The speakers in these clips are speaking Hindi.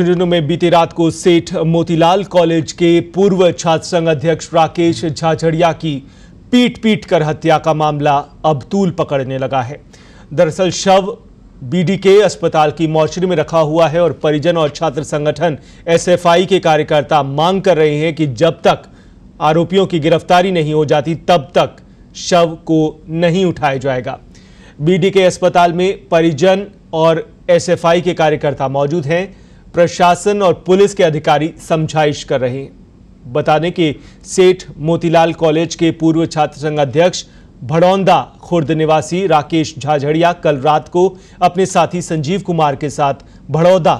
झुंझुनू में बीती रात को सेठ मोतीलाल कॉलेज के पूर्व छात्र संघ अध्यक्ष राकेश झाझड़िया की पीट पीट कर हत्या का मामला अब तूल पकड़ने लगा है। दरअसल शव बीडीके अस्पताल की मोर्चरी में रखा हुआ है और परिजन और छात्र संगठन एसएफआई के कार्यकर्ता मांग कर रहे हैं कि जब तक आरोपियों की गिरफ्तारी नहीं हो जाती, तब तक शव को नहीं उठाया जाएगा। बीडीके अस्पताल में परिजन और एसएफआई के कार्यकर्ता मौजूद हैं। प्रशासन और पुलिस के अधिकारी समझाइश कर रहे हैं। बता दें कि सेठ मोतीलाल कॉलेज के पूर्व छात्र संघ अध्यक्ष भड़ौंदा खुर्द निवासी राकेश झाझड़िया कल रात को अपने साथी संजीव कुमार के साथ भड़ौदा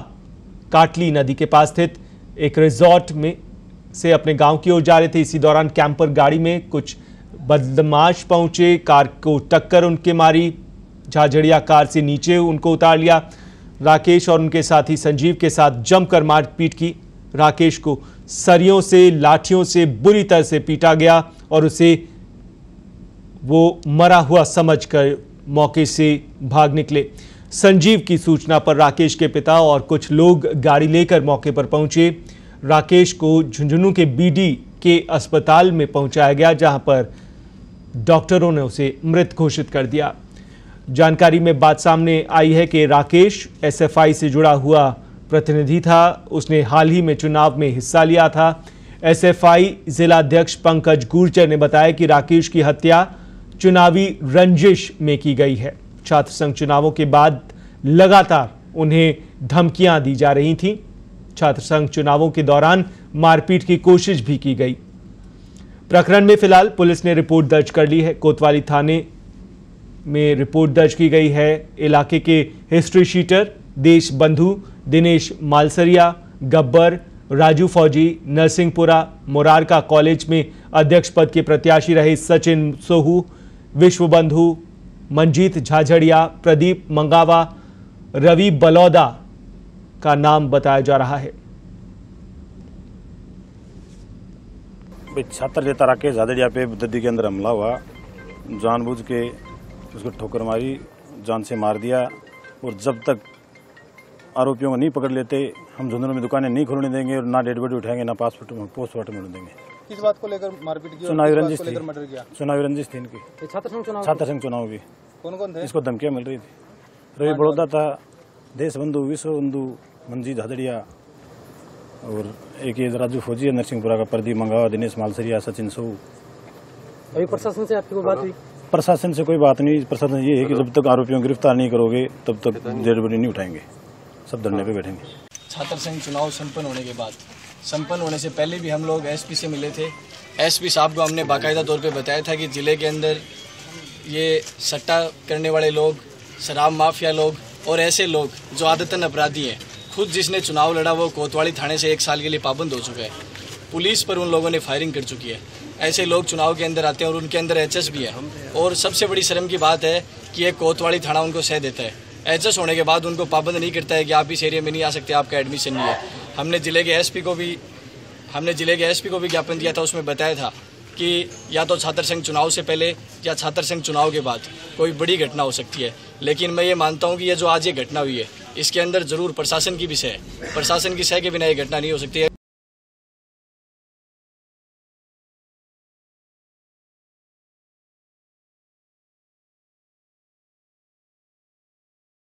काटली नदी के पास स्थित एक रिजॉर्ट में से अपने गाँव की ओर जा रहे थे। इसी दौरान कैंपर गाड़ी में कुछ बदमाश पहुँचे। कार को टक्कर उनके मारी। झाझड़िया कार से नीचे उनको उतार लिया। राकेश और उनके साथी संजीव के साथ जमकर मारपीट की। राकेश को सरियों से, लाठियों से बुरी तरह से पीटा गया और उसे वो मरा हुआ समझकर मौके से भाग निकले। संजीव की सूचना पर राकेश के पिता और कुछ लोग गाड़ी लेकर मौके पर पहुँचे। राकेश को झुंझुनू के बीडी के अस्पताल में पहुँचाया गया, जहाँ पर डॉक्टरों ने उसे मृत घोषित कर दिया। जानकारी में बात सामने आई है कि राकेश एसएफआई से जुड़ा हुआ प्रतिनिधि था। उसने हाल ही में चुनाव में हिस्सा लिया था। एसएफआई जिला अध्यक्ष पंकज गुर्जर ने बताया कि राकेश की हत्या चुनावी रंजिश में की गई है। छात्र संघ चुनावों के बाद लगातार उन्हें धमकियाँ दी जा रही थीं। छात्र संघ चुनावों के दौरान मारपीट की कोशिश भी की गई। प्रकरण में फ़िलहाल पुलिस ने रिपोर्ट दर्ज कर ली है। कोतवाली थाने में रिपोर्ट दर्ज की गई है। इलाके के हिस्ट्री शीटर, देश बंधु, दिनेश मालसरिया, गब्बर, राजू फौजी, नरसिंहपुरा, मोरारका कॉलेज में अध्यक्ष पद के प्रत्याशी रहे सचिन सोहू, विश्व बंधु, मंजीत झाझड़िया, प्रदीप मंगावा, रवि बलौदा का नाम बताया जा रहा है। छात्र नेता राकेश झादड़िया पे दद्दी के अंदर हमला हुआ। जानबूझ के उसको ठोकर मारी जान से मार दिया और जब तक आरोपियों को नहीं पकड़ लेते हम झुंझुनू में दुकानें नहीं खोलने देंगे और ना डेड बॉडी उठाएँगे ना पासपोर्ट पोस्टमार्टम होने देंगे। किस बात को लेकर मारपीट की चुनावी रंजिश थी। चुनावी रंजिश थी इनकी। छात्र संघ चुनाव छात्र संघ चुनाव भी। कौन कौन थे? इसको धमकियाँ मिल रही थी। रवि बड़ौदा था देश बंधु विश्व बंधु मंजीत झादड़िया और एक ये राजू फौजी है नरसिंहपुरा का प्रदीप मंगावा दिनेश मालसरिया सचिन सोहू अभी प्रशासन से आपकी कोई बात हुई? प्रशासन से कोई बात नहीं प्रशासन ये है कि जब तक आरोपियों को गिरफ़्तार नहीं करोगे तब तक डेड बॉडी नहीं उठाएँगे। सब धरने पे बैठेंगे। छात्र संघ चुनाव संपन्न होने के बाद संपन्न होने से पहले भी हम लोग एसपी से मिले थे। एसपी साहब को हमने बाकायदा तौर पे बताया था कि ज़िले के अंदर ये सट्टा करने वाले लोग शराब माफिया लोग और ऐसे लोग जो आदतन अपराधी हैं खुद जिसने चुनाव लड़ा वो कोतवाली थाने से एक साल के लिए पाबंद हो चुका है। पुलिस पर उन लोगों ने फायरिंग कर चुकी है। ऐसे लोग चुनाव के अंदर आते हैं और उनके अंदर एचएस भी है। और सबसे बड़ी शर्म की बात है कि एक कोतवाली थाना उनको सह देता है। एचएस होने के बाद उनको पाबंद नहीं करता है कि आप इस एरिया में नहीं आ सकते, आपका एडमिशन नहीं है। हमने ज़िले के एसपी को भी, हमने ज़िले के एसपी को भी ज्ञापन दिया था, उसमें बताया था कि या तो छात्र संघ चुनाव से पहले या छात्र संघ चुनाव के बाद कोई बड़ी घटना हो सकती है। लेकिन मैं ये मानता हूँ कि ये जो आज ये घटना हुई है, इसके अंदर ज़रूर प्रशासन की भी सह, प्रशासन की सह के बिना ये घटना नहीं हो सकती है।